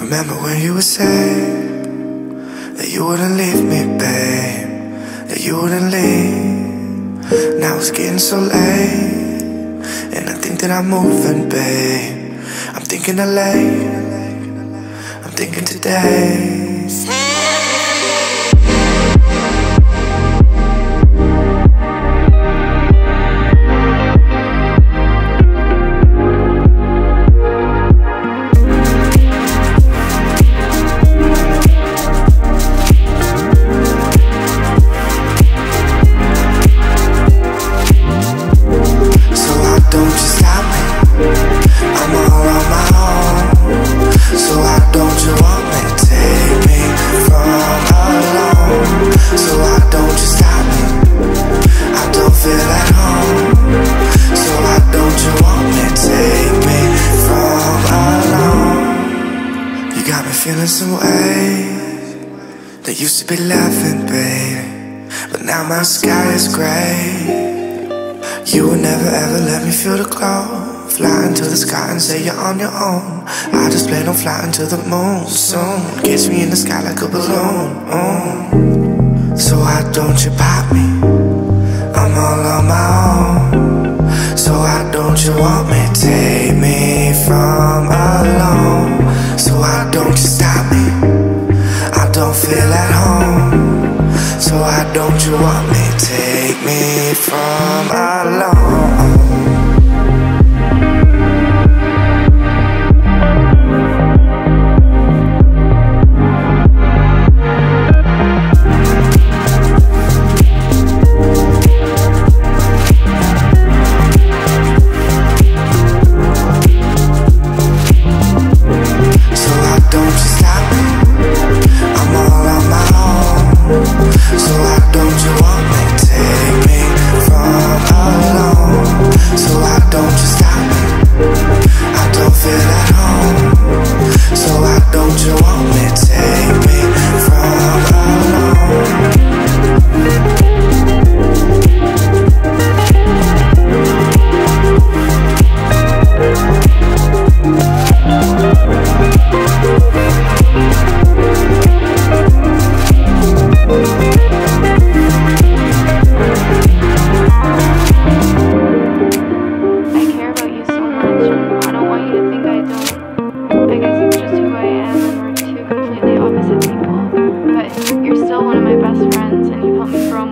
Remember when you would say that you wouldn't leave me, babe, that you wouldn't leave. Now it's getting so late, and I think that I'm moving, babe. I'm thinking of late, I'm thinking today. Me feeling some ways that used to be laughing, baby, but now my sky is gray. You would never ever let me feel the glow. Fly into the sky and say you're on your own. I just plan on flying to the moon soon. Catch me in the sky like a balloon. mm. So why don't you pop me? I'm all on my own. So why don't you want me? Take why don't you want me? Take me from alone. So why don't you want me? take me from out. And you come from